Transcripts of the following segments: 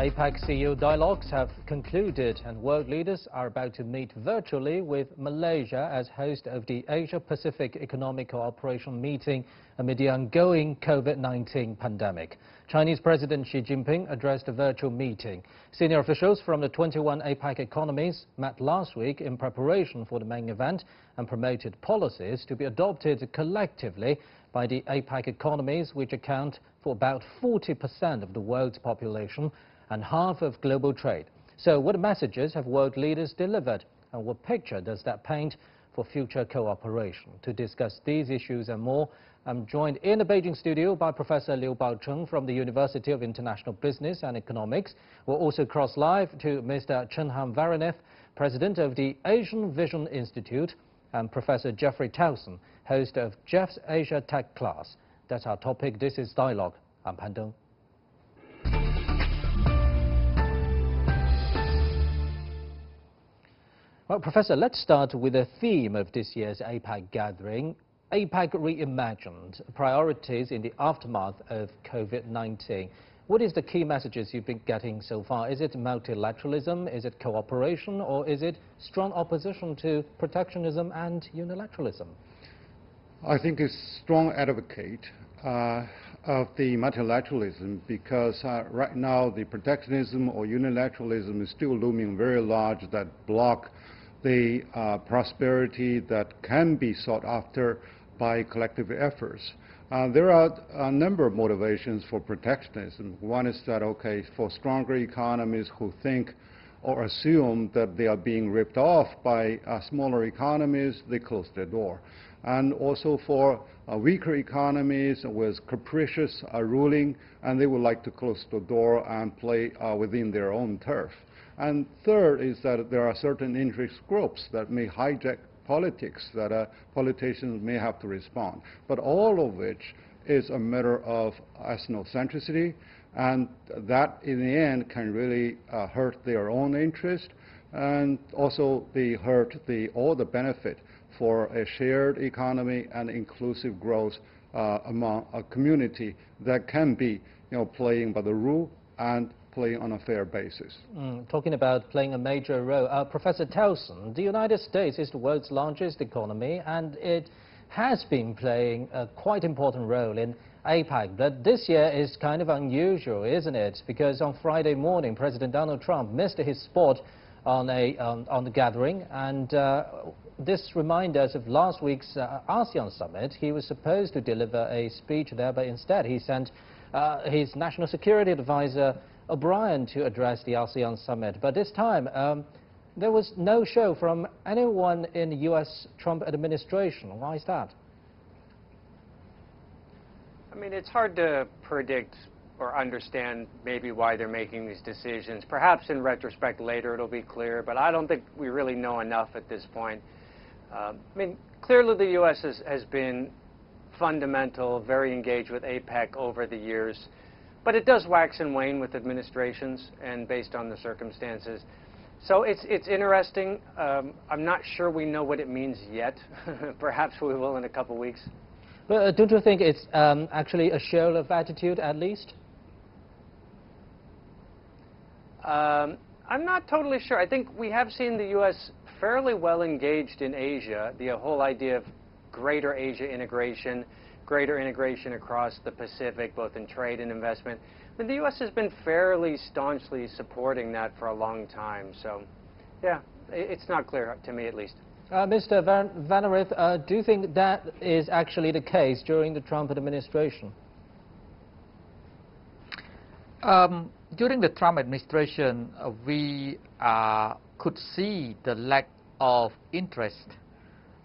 APEC CEO dialogues have concluded and world leaders are about to meet virtually with Malaysia as host of the Asia-Pacific Economic Cooperation meeting amid the ongoing COVID-19 pandemic. Chinese President Xi Jinping addressed the virtual meeting. Senior officials from the 21 APEC economies met last week in preparation for the main event and promoted policies to be adopted collectively by the APEC economies, which account for about 40% of the world's population and half of global trade. So what messages have world leaders delivered and what picture does that paint for future cooperation? To discuss these issues and more, I'm joined in the Beijing studio by Professor Liu Baocheng from the University of International Business and Economics. We'll also cross live to Mr. Chheang Vannarith, President of the Asian Vision Institute, and Professor Jeffrey Towson, host of Jeff's Asia Tech Class. That's our topic. This is Dialogue. I'm Pan Well, Professor, let's start with the theme of this year's APEC gathering, APEC Reimagined, priorities in the aftermath of COVID-19. What is the key messages you've been getting so far? Is it multilateralism, is it cooperation, or is it strong opposition to protectionism and unilateralism? I think it's strong advocate uh, of the multilateralism because uh, right now the protectionism or unilateralism is still looming very large that block the uh, prosperity that can be sought after by collective efforts. Uh, there are a number of motivations for protectionism. One is that, okay, for stronger economies who think or assume that they are being ripped off by uh, smaller economies, they close their door. And also for uh, weaker economies with capricious uh, ruling, and they would like to close the door and play uh, within their own turf. And third is that there are certain interest groups that may hijack politics that uh, politicians may have to respond. But all of which is a matter of ethnocentricity, and that in the end can really uh, hurt their own interest and also they hurt the, all the benefit for a shared economy and inclusive growth uh, among a community that can be you know, playing by the rule and playing on a fair basis. Mm, talking about playing a major role, uh, Professor Towson, the United States is the world's largest economy and it has been playing a quite important role in APEC. But this year is kind of unusual, isn't it? Because on Friday morning, President Donald Trump missed his spot on, a, on the gathering and uh, this reminds us of last week's uh, ASEAN summit. He was supposed to deliver a speech there, but instead he sent uh, his national security advisor O'Brien to address the ASEAN summit. But this time, um, there was no show from anyone in the U.S. Trump administration. Why is that? I mean, it's hard to predict or understand maybe why they're making these decisions. Perhaps in retrospect later it'll be clear, but I don't think we really know enough at this point. Um, I mean, clearly the U.S. Has, has been fundamental, very engaged with APEC over the years. But it does wax and wane with administrations and based on the circumstances. So it's, it's interesting. Um, I'm not sure we know what it means yet. Perhaps we will in a couple of weeks. But uh, don't you think it's um, actually a show of attitude at least? Um, I'm not totally sure. I think we have seen the U.S. fairly well engaged in Asia, the whole idea of greater Asia integration, greater integration across the Pacific, both in trade and investment. But the U.S. has been fairly staunchly supporting that for a long time. So, yeah, it's not clear to me at least. Uh, Mr. Van Vannarith, uh, do you think that is actually the case during the Trump administration? Um, during the Trump administration, uh, we uh, could see the lack of interest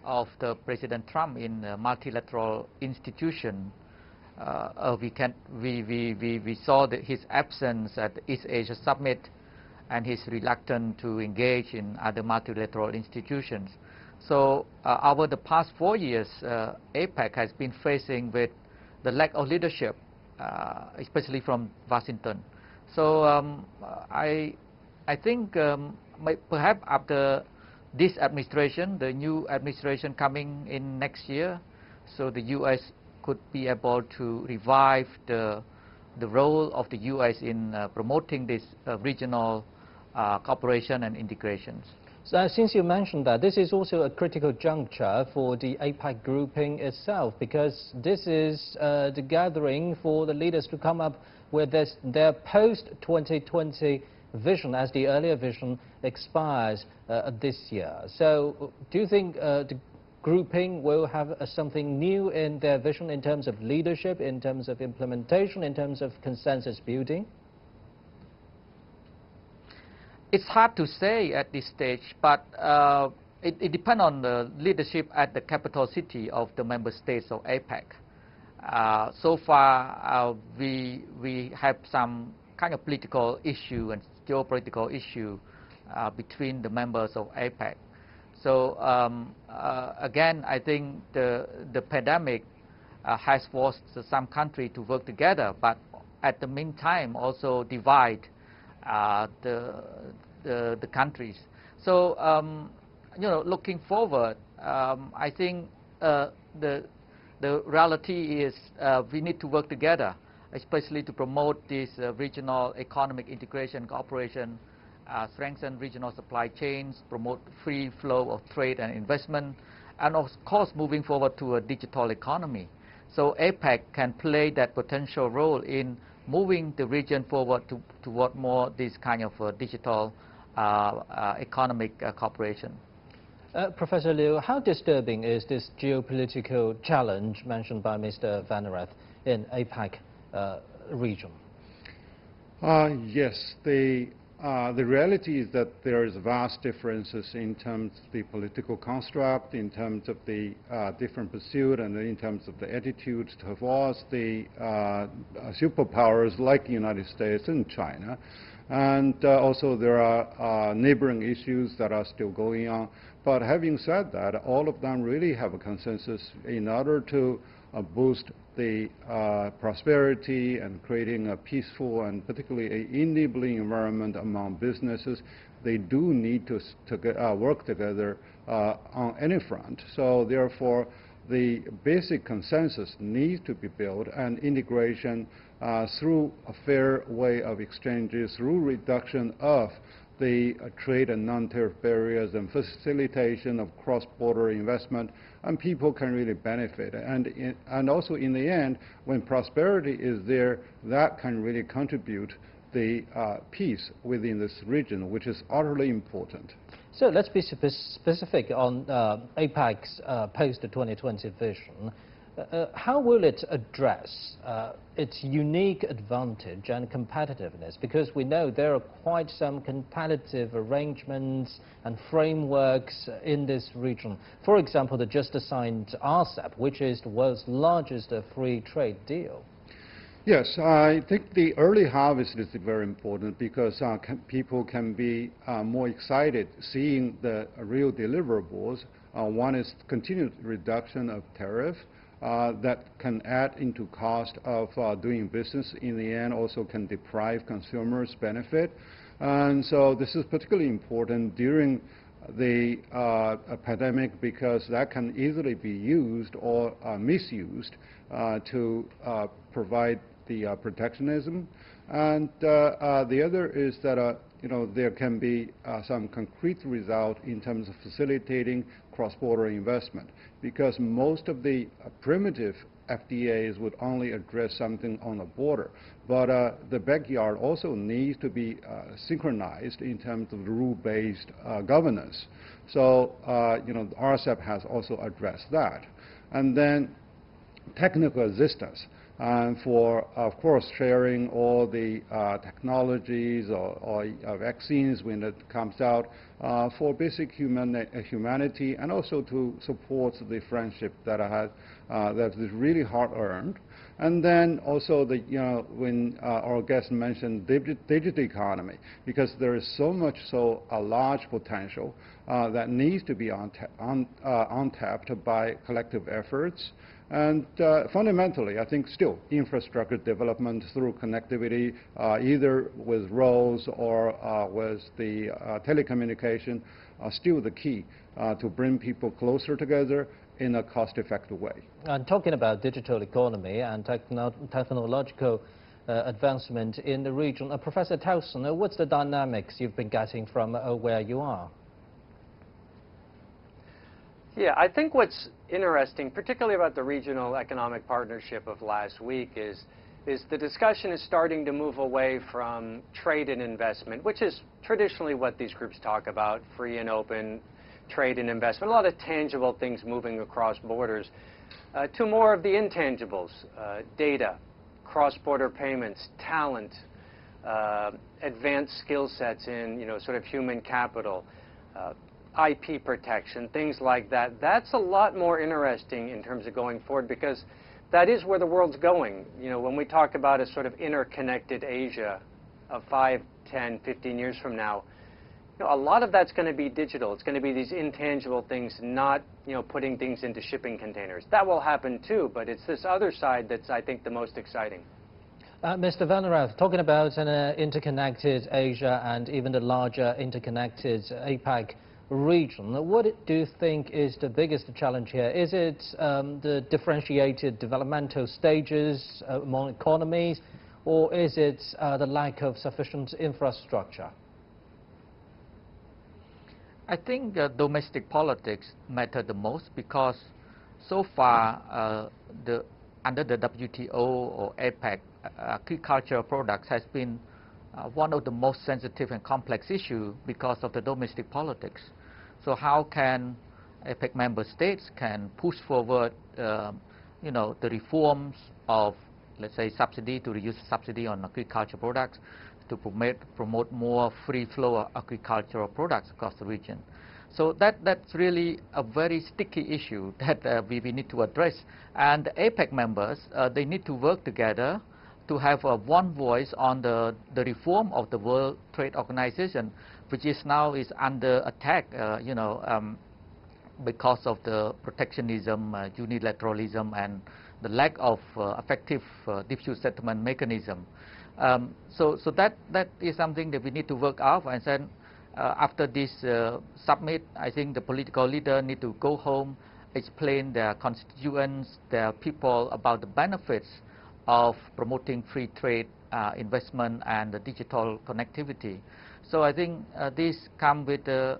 of the President Trump in multilateral institution. Uh, uh, we, can, we, we, we, we saw his absence at the East Asia Summit and his reluctance to engage in other multilateral institutions. So uh, over the past four years, uh, APEC has been facing with the lack of leadership, uh, especially from Washington. So um, I, I think um, perhaps after this administration, the new administration coming in next year, so the U.S. could be able to revive the the role of the U.S. in uh, promoting this uh, regional uh, cooperation and integrations. So, since you mentioned that, this is also a critical juncture for the APEC grouping itself, because this is uh, the gathering for the leaders to come up with this, their post-2020 vision, as the earlier vision expires uh, this year. So, do you think uh, the grouping will have uh, something new in their vision in terms of leadership, in terms of implementation, in terms of consensus building? It's hard to say at this stage, but uh, it, it, depends on the leadership at the capital city of the member states of APEC. Uh, so far, uh, we, we have some kind of political issue and geopolitical issue uh, between the members of APEC. So um, uh, again, I think the, the pandemic uh, has forced some country to work together, but at the meantime also divide uh, the, the, the, countries. So, um, you know, looking forward, um, I think uh, the, the reality is uh, we need to work together, especially to promote this uh, regional economic integration cooperation uh, strengthen regional supply chains, promote free flow of trade and investment, and of course moving forward to a digital economy. So APEC can play that potential role in moving the region forward to, toward more this kind of uh, digital uh, uh economic uh, cooperation. Professor Liu, how disturbing is this geopolitical challenge mentioned by Mr. Vannarith in APEC region? yes, the uh, the reality is that there is vast differences in terms of the political construct, in terms of the uh, different pursuit, and in terms of the attitudes towards the uh, superpowers like the United States and China. And uh, also there are uh, neighboring issues that are still going on. But having said that, all of them really have a consensus in order to boost the uh, prosperity and creating a peaceful and particularly an enabling environment among businesses, they do need to, to uh, work together uh, on any front. So therefore, the basic consensus needs to be built and integration uh, through a fair way of exchanges, through reduction of the uh, trade and non-tariff barriers and facilitation of cross-border investment, and people can really benefit. And, and also in the end, when prosperity is there, that can really contribute the uh, peace within this region, which is utterly important. So let's be specific on uh, APEC's uh, post-2020 vision. Uh, how will it address uh, its unique advantage and competitiveness? Because we know there are quite some competitive arrangements and frameworks in this region. For example, the just assigned RCEP, which is the world's largest uh, free trade deal. Yes, I think the early harvest is very important because uh, can, people can be uh, more excited seeing the real deliverables. Uh, one is continued reduction of tariff. Uh, that can add into cost of uh, doing business in the end also can deprive consumers benefit. And so this is particularly important during the uh, pandemic because that can easily be used or uh, misused uh, to uh, provide the protectionism. And the other is that you know, there can be some concrete result in terms of facilitating cross-border investment because most of the uh, primitive FTAs would only address something on the border. But uh, the backyard also needs to be uh, synchronized in terms of rule-based uh, governance. So, uh, you know, RCEP has also addressed that. And then technical assistance and for, of course, sharing all the uh, technologies or, or uh, vaccines when it comes out uh, for basic humani humanity and also to support the friendship that I had uh, that is really hard earned. And then also the, you know, when uh, our guest mentioned digital economy, because there is so much, so a large potential uh, that needs to be untapped by collective efforts. And uh, fundamentally, I think still infrastructure development through connectivity, uh, either with roads or uh, with the uh, telecommunication, are still the key uh, to bring people closer together in a cost-effective way. And talking about digital economy and techno technological uh, advancement in the region. Uh, Professor Towson, uh, what's the dynamics you've been getting from uh, where you are? Yeah, I think what's interesting, particularly about the regional economic partnership of last week, is is the discussion is starting to move away from trade and investment, which is traditionally what these groups talk about, free and open trade and investment, a lot of tangible things moving across borders, uh, to more of the intangibles, uh, data, cross-border payments, talent, uh, advanced skill sets in, you know, sort of human capital, uh, IP protection, things like that. That's a lot more interesting in terms of going forward because that is where the world's going. You know, when we talk about a sort of interconnected Asia of 5, 10, 15 years from now, you know, a lot of that's going to be digital. It's going to be these intangible things, not, you know, putting things into shipping containers. That will happen too, but it's this other side that's, I think, the most exciting. Uh, Mr. Van talking about an uh, interconnected Asia and even the larger interconnected APEC region. What do you think is the biggest challenge here? Is it um, the differentiated developmental stages uh, among economies, or is it uh, the lack of sufficient infrastructure? I think uh, domestic politics matter the most because so far uh, the, under the WTO or APEC, uh, agricultural products has been uh, one of the most sensitive and complex issues because of the domestic politics. So how can APEC member states can push forward, um, you know, the reforms of, let's say, subsidy to reduce subsidy on agricultural products, to promote, promote more free flow of agricultural products across the region. So that, that's really a very sticky issue that uh, we, we need to address. And the APEC members, uh, they need to work together to have uh, one voice on the, the reform of the World Trade Organization, which is now is under attack, uh, you know, um, because of the protectionism, uh, unilateralism, and the lack of uh, effective uh, dispute settlement mechanism. Um, so, so that, that is something that we need to work out. And then uh, after this summit, I think the political leader need to go home, explain their constituents, their people about the benefits of promoting free trade, uh, investment, and the digital connectivity. So I think uh, this come with uh,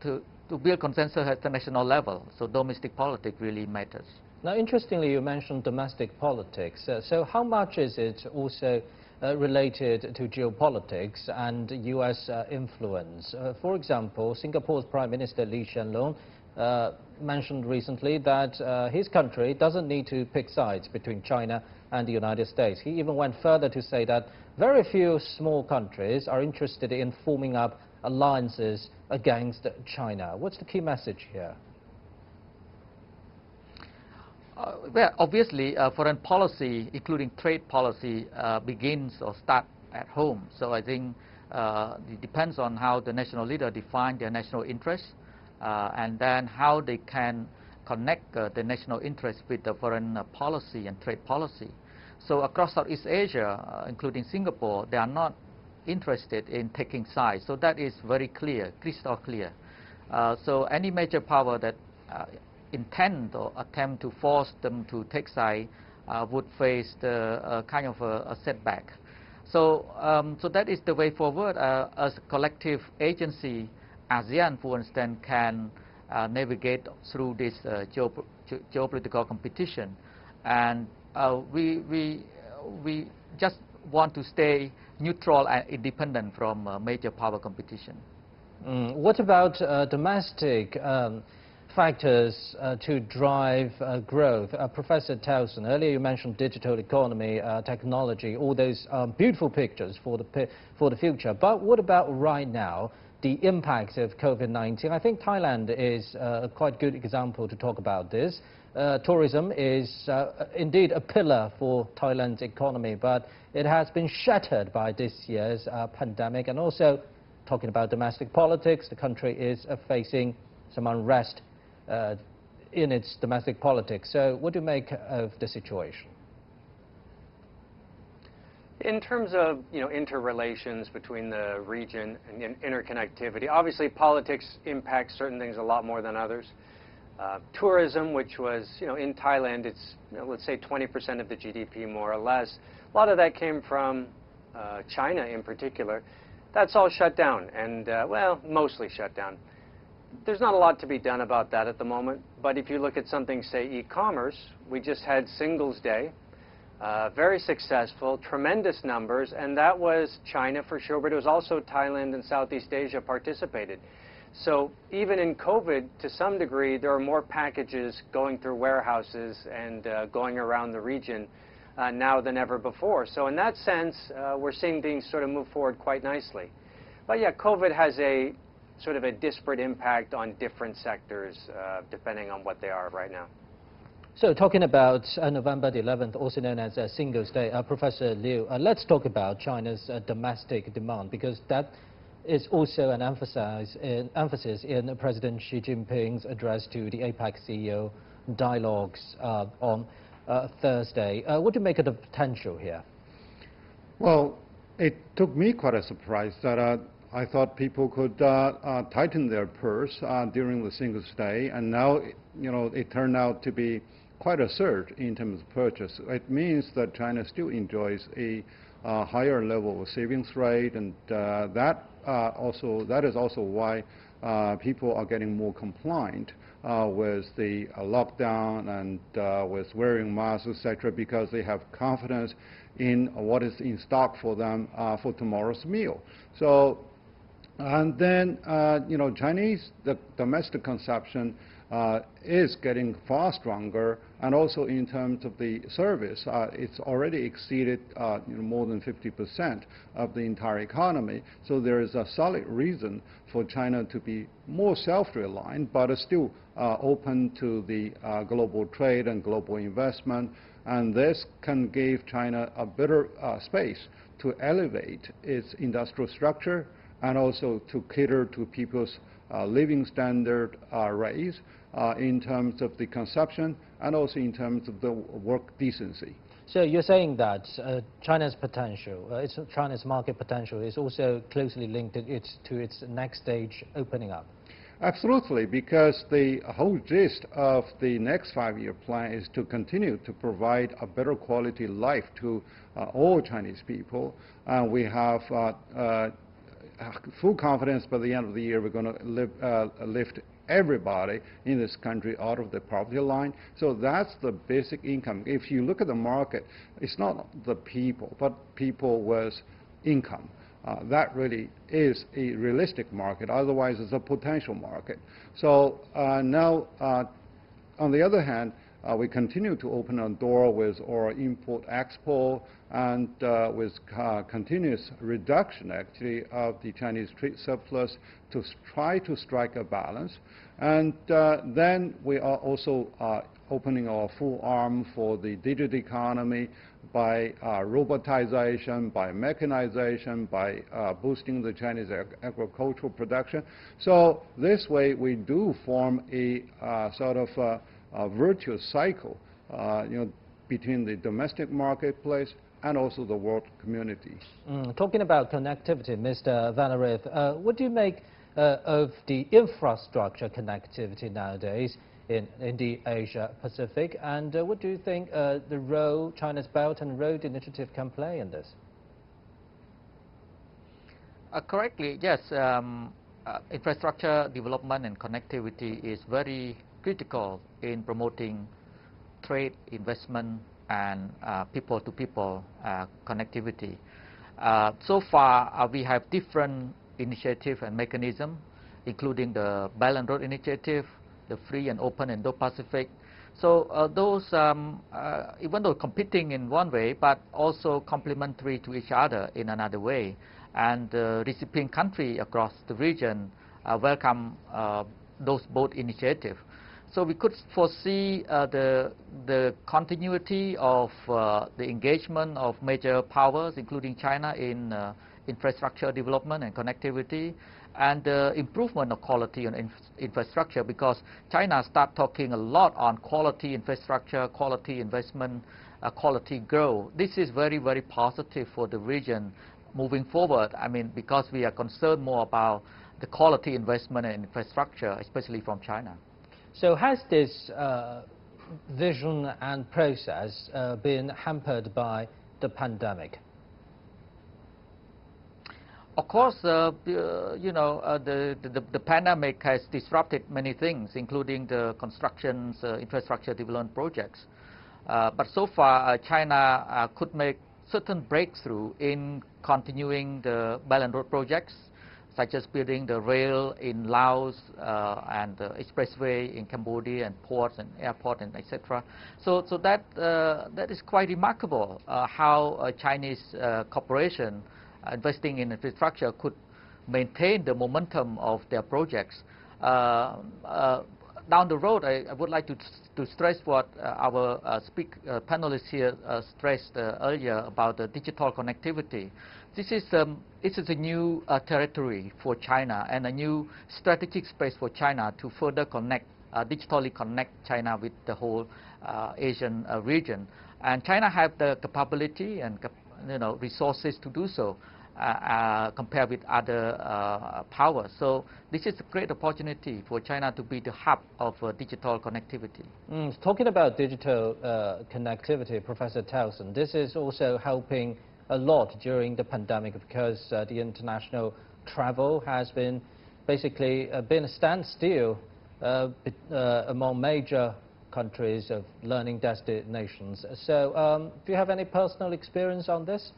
to, to build consensus at the national level. So domestic politics really matters. Now, interestingly, you mentioned domestic politics. Uh, so how much is it also uh, related to geopolitics and U.S. Uh, influence? for example, Singapore's Prime Minister Lee Hsien Loong uh, mentioned recently that uh, his country doesn't need to pick sides between China and the United States. He even went further to say that very few small countries are interested in forming up alliances against China. What's the key message here? Uh, well, obviously, uh, foreign policy, including trade policy, uh, begins or start at home. So I think uh, it depends on how the national leader define their national interests, uh, and then how they can connect uh, the national interest with the foreign policy and trade policy. So across Southeast Asia, including Singapore, they are not interested in taking sides. So that is very clear, crystal clear. so any major power that intend or attempt to force them to take side uh, would face the uh, kind of a, a setback. So, um, so that is the way forward. Uh, as a collective agency, ASEAN, for instance, can uh, navigate through this uh, geop geopolitical competition, and uh, we we we just want to stay neutral and independent from major power competition. Mm. What about domestic? Um, factors uh, to drive uh, growth. Uh, Professor Towson, earlier you mentioned digital economy, uh, technology, all those um, beautiful pictures for the, for the future. But what about right now, the impact of COVID-19? I think Thailand is uh, a quite good example to talk about this. Uh, tourism is indeed a pillar for Thailand's economy, but it has been shattered by this year's pandemic. And also, talking about domestic politics, the country is facing some unrest in its domestic politics. So what do you make of the situation? In terms of you know interrelations between the region and interconnectivity, obviously politics impacts certain things a lot more than others. Uh, tourism, which was you know in Thailand, it's you know, let's say 20% of the GDP more or less. A lot of that came from uh, China in particular. That's all shut down, and uh, well, mostly shut down. There's not a lot to be done about that at the moment, but if you look at something, say, e-commerce, we just had Singles Day, uh, very successful, tremendous numbers, and that was China for sure, but it was also Thailand and Southeast Asia participated. So even in COVID, to some degree, there are more packages going through warehouses and uh, going around the region uh, now than ever before. So in that sense, uh, we're seeing things sort of move forward quite nicely. But yeah, COVID has a sort of a disparate impact on different sectors uh, depending on what they are right now. So talking about uh, November the 11th, also known as uh, Singles Day, uh, Professor Liu, uh, let's talk about China's uh, domestic demand because that is also an emphasis in, emphasis in President Xi Jinping's address to the APEC CEO dialogues uh, on Thursday. what do you make of the potential here? Well, it took me quite a surprise that I thought people could uh, uh, tighten their purse uh, during the Singles Day, and now, you know, it turned out to be quite a surge in terms of purchase. It means that China still enjoys a uh, higher level of savings rate, and uh, that uh, also that is also why people are getting more compliant with the lockdown and with wearing masks, etc., because they have confidence in what is in stock for them for tomorrow's meal. So, and then you know Chinese the domestic consumption uh, is getting far stronger, and also in terms of the service, uh, it's already exceeded uh, you know, more than 50% of the entire economy. So there is a solid reason for China to be more self-reliant, but still uh, open to the uh, global trade and global investment. And this can give China a better uh, space to elevate its industrial structure and also to cater to people's living standard raise uh, in terms of the consumption and also in terms of the work decency. So you're saying that uh, China's potential, uh, its, China's market potential is also closely linked to its, to its next stage opening up? Absolutely, because the whole gist of the next five-year plan is to continue to provide a better quality life to uh, all Chinese people. Uh, we have uh, uh, full confidence by the end of the year we're going to uh, lift everybody in this country out of the poverty line. So that's the basic income. If you look at the market, it's not the people, but people with income. Uh, that really is a realistic market. Otherwise, it's a potential market. So uh, now, uh, on the other hand, uh, we continue to open a door with our import-export and uh, with uh, continuous reduction, actually, of the Chinese trade surplus to try to strike a balance. And then we are also opening our full arm for the digital economy by uh, robotization, by mechanization, by uh, boosting the Chinese ag agricultural production. So this way we do form a uh, sort of virtuous cycle, uh, you know, between the domestic marketplace and also the world community. Mm, talking about connectivity, Mr. Van uh, what do you make uh, of the infrastructure connectivity nowadays in, in the Asia Pacific? And uh, what do you think uh, the role China's Belt and Road Initiative can play in this? Uh, correctly, yes. Um, infrastructure development and connectivity is very critical in promoting trade, investment, and people-to-people uh, -people, uh, connectivity. Uh, so far, uh, we have different initiatives and mechanisms, including the Belt and Road Initiative, the Free and Open Indo-Pacific. So uh, those, um, uh, even though competing in one way, but also complementary to each other in another way. And the recipient country across the region welcome those both initiatives. So we could foresee uh, the, the continuity of uh, the engagement of major powers, including China, in uh, infrastructure development and connectivity, and the improvement of quality on inf infrastructure, because China start talking a lot on quality infrastructure, quality investment, uh, quality growth. This is very, very positive for the region moving forward. I mean, because we are concerned more about the quality investment and infrastructure, especially from China. So has this uh, vision and process uh, been hampered by the pandemic? Of course, uh, you know, uh, the, the, the, pandemic has disrupted many things, including the constructions, uh, infrastructure development projects. Uh, but so far, uh, China uh, could make certain breakthrough in continuing the Belt and Road projects, such as building the rail in Laos uh, and the expressway in Cambodia and ports and airport and etc. So, so that uh, that is quite remarkable uh, how Chinese corporation investing in infrastructure could maintain the momentum of their projects. Uh, uh, down the road, I, I, would like to, to stress what uh, our uh, speak, uh, panelists here uh, stressed earlier about the digital connectivity. This is, um, this is a new territory for China and a new strategic space for China to further connect, digitally connect China with the whole Asian region. And China have the capability and you know, resources to do so. Uh, uh, compared with other uh, powers. So this is a great opportunity for China to be the hub of digital connectivity. Mm, talking about digital connectivity, Professor Towson, this is also helping a lot during the pandemic because the international travel has been basically uh, been a standstill uh, uh, among major countries of learning destinations. So um, do you have any personal experience on this?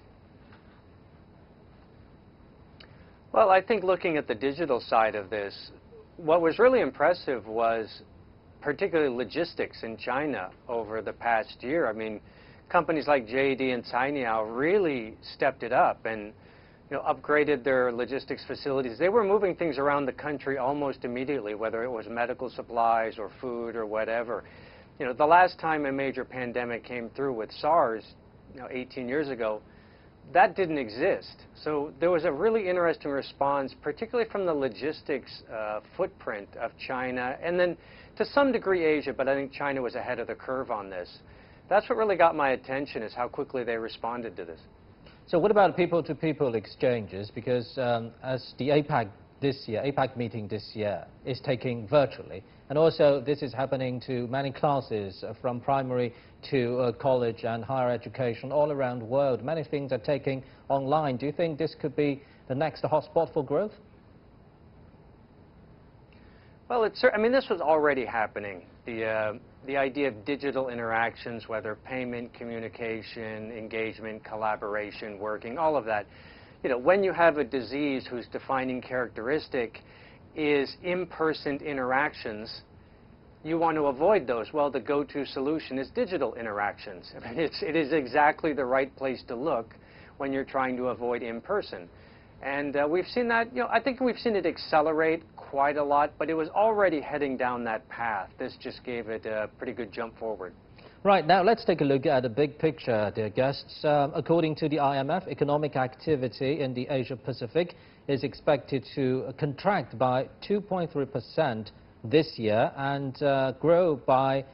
Well, I think looking at the digital side of this, what was really impressive was particularly logistics in China over the past year. I mean, companies like JD and Cainiao really stepped it up and you know, upgraded their logistics facilities. They were moving things around the country almost immediately, whether it was medical supplies or food or whatever. You know, the last time a major pandemic came through with SARS, you know, 18 years ago, that didn't exist. So there was a really interesting response, particularly from the logistics uh, footprint of China, and then to some degree Asia, but I think China was ahead of the curve on this. That's what really got my attention, is how quickly they responded to this. So what about people-to-people -people exchanges? Because um, as the APEC this year, APEC meeting this year is taking virtually. And also this is happening to many classes uh, from primary to uh, college and higher education all around the world. Many things are taking online. Do you think this could be the next hotspot for growth? Well, it's, I mean, this was already happening. The, uh, the idea of digital interactions, whether payment, communication, engagement, collaboration, working, all of that you know, when you have a disease whose defining characteristic is in-person interactions, you want to avoid those. Well, the go-to solution is digital interactions. I mean, it's, it is exactly the right place to look when you're trying to avoid in-person. And uh, we've seen that, you know, I think we've seen it accelerate quite a lot, but it was already heading down that path. This just gave it a pretty good jump forward. Right, now let's take a look at the big picture, dear guests. Um, according to the IMF, economic activity in the Asia-Pacific is expected to contract by 2.3% this year and uh, grow by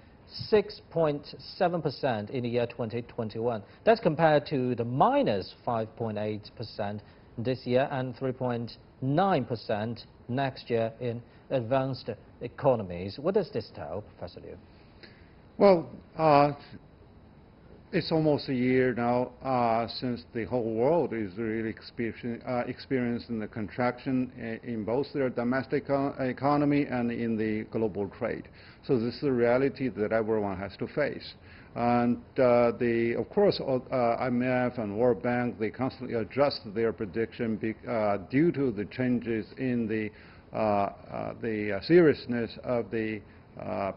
6.7% in the year 2021. That's compared to the minus 5.8% this year and 3.9% next year in advanced economies. What does this tell, Professor Liu? Well, uh, it's almost a year now uh, since the whole world is really experiencing, uh, experiencing the contraction in, both their domestic economy and in the global trade. So this is a reality that everyone has to face. And uh, the, of course, uh, IMF and World Bank, they constantly adjust their prediction uh, due to the changes in the, the seriousness of the uh,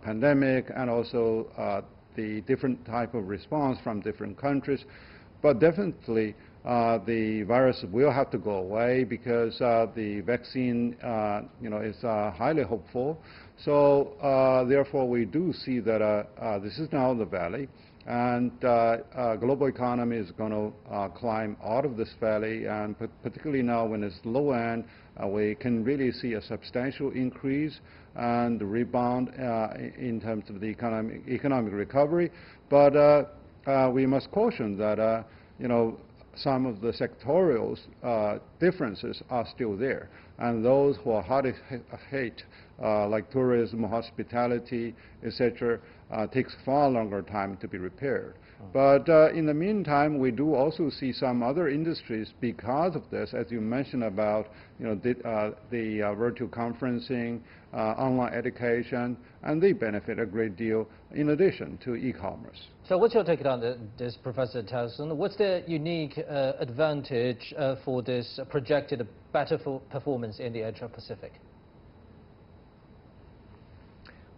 pandemic and also uh, the different type of response from different countries. But definitely, uh, the virus will have to go away because uh, the vaccine, uh, you know, is uh, highly hopeful. So therefore, we do see that this is now the valley, and global economy is going to climb out of this valley, and particularly now when it's low end, we can really see a substantial increase and rebound uh, in terms of the economic, economic recovery. But uh, uh, we must caution that, you know, some of the sectorial differences are still there. And those who are hard hit, like tourism, hospitality, etc., takes far longer time to be repaired. But uh, in the meantime, we do also see some other industries because of this, as you mentioned about you know the, uh, the uh, virtual conferencing, uh, online education, and they benefit a great deal in addition to e-commerce. So what's your take on this, Professor Towson? What's the unique uh, advantage uh, for this projected better performance in the Asia Pacific?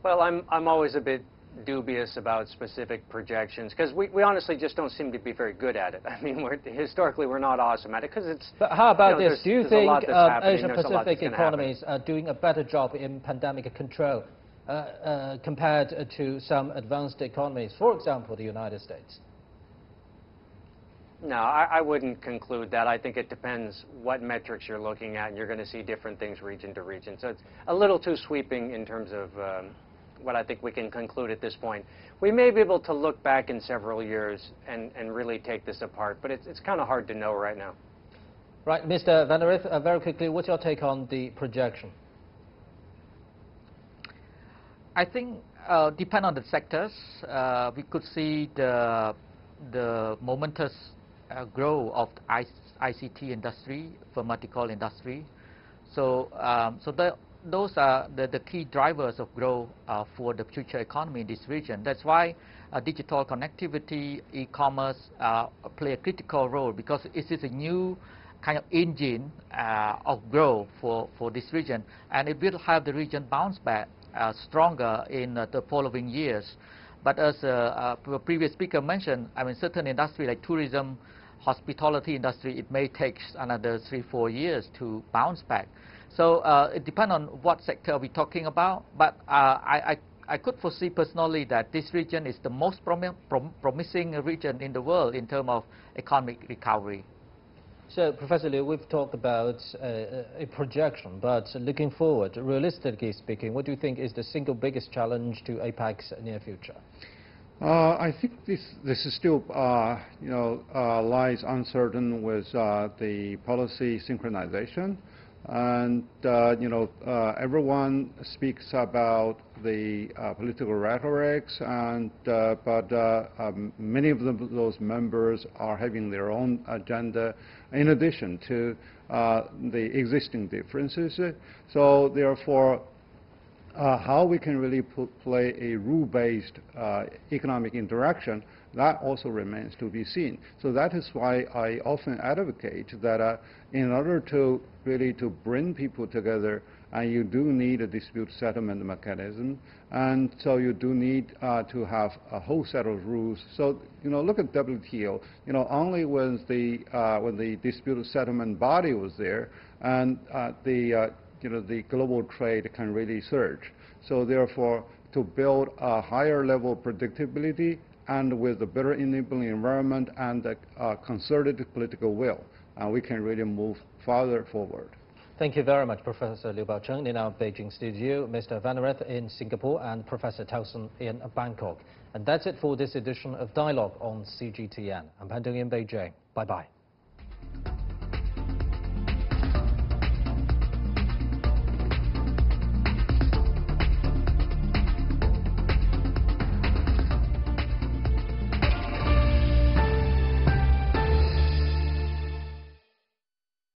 Well, I'm, I'm always a bit dubious about specific projections because we, we honestly just don't seem to be very good at it. I mean, we're, historically we're not awesome at it because it's. But how about you know, this? Do you think uh, Asia Pacific economies are doing a better job in pandemic control uh, uh, compared to some advanced economies, for example, the United States? No, I, I, wouldn't conclude that. I think it depends what metrics you're looking at, and you're going to see different things region to region. So it's a little too sweeping in terms of um, what I think we can conclude at this point. We may be able to look back in several years and, and really take this apart, but it's, it's kind of hard to know right now. Right, Mr. Vannarith, uh, very quickly, what's your take on the projection? I think uh, depend on the sectors. Uh, we could see the the momentous uh, growth of the ICT industry, pharmaceutical industry. So um, so the those are the, the key drivers of growth uh, for the future economy in this region. That's why uh, digital connectivity, e-commerce uh, play a critical role because it is a new kind of engine uh, of growth for, for this region and it will have the region bounce back uh, stronger in uh, the following years. But as a previous speaker mentioned, I mean certain industry like tourism, hospitality industry, it may take another three, four years to bounce back. So uh, it depends on what sector we're talking about, but uh, I, I, I, could foresee personally that this region is the most prom prom promising region in the world in terms of economic recovery. So, Professor Liu, we've talked about uh, a projection, but looking forward, realistically speaking, what do you think is the single biggest challenge to APEC's near future? Uh, I think this this is still uh, you know uh, lies uncertain with uh, the policy synchronization. And, uh, you know, uh, everyone speaks about the uh, political rhetorics, and, uh, but uh, um, many of them, those members are having their own agenda in addition to uh, the existing differences. So therefore, how we can really play a rule-based economic interaction that also remains to be seen. So that is why I often advocate that uh, in order to really to bring people together, and you do need a dispute settlement mechanism, and so you do need uh, to have a whole set of rules. So you know, look at WTO. You know, only when the uh, when the dispute settlement body was there, and uh, the uh, you know the global trade can really surge. So therefore, to build a higher level of predictability and with a better enabling environment and a concerted political will, uh, we can really move farther forward. Thank you very much, Professor Liu Baocheng in our Beijing studio, Mr. Vannarith in Singapore, and Professor Towson in Bangkok. And that's it for this edition of Dialogue on CGTN. I'm Pan in Beijing. Bye-bye.